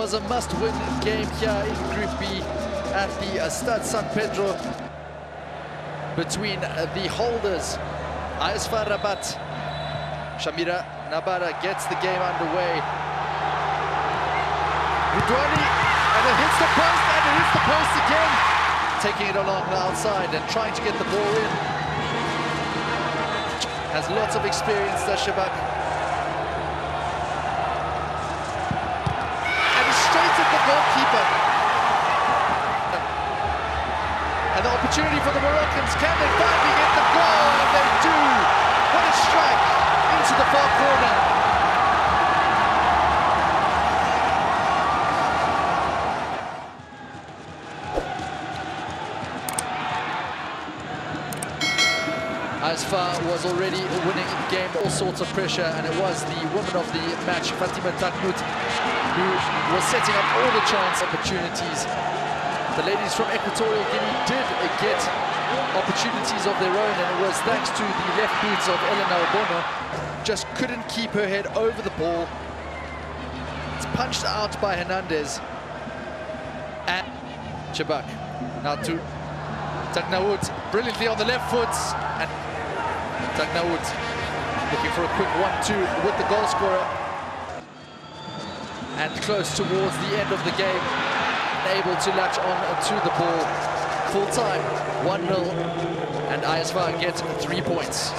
was a must-win game here in Group B at the uh, Stade San Pedro between uh, the holders, ASFAR Rabat. Shamira Nabara gets the game underway. Rudwani, and it hits the post, and it hits the post again. Taking it along the outside and trying to get the ball in. Has lots of experience, does Chebbak. And he's straight at the goalkeeper. And the opportunity for the Moroccans. Can they finally get the goal? And they do. What a strike into the far corner. ASFAR was already winning the game, all sorts of pressure, and it was the woman of the match, Fatima Tagnaout, who was setting up all the chance opportunities. The ladies from Equatorial Guinea did get opportunities of their own, and it was thanks to the left boots of Elena Obono. Just couldn't keep her head over the ball. It's punched out by Hernandez. And Chebbak. Now to Tagnaout, brilliantly on the left foot. And Tagnaout looking for a quick 1-2 with the goal scorer. And close towards the end of the game, able to latch on to the ball full time, 1-0, and ASFAR gets three points.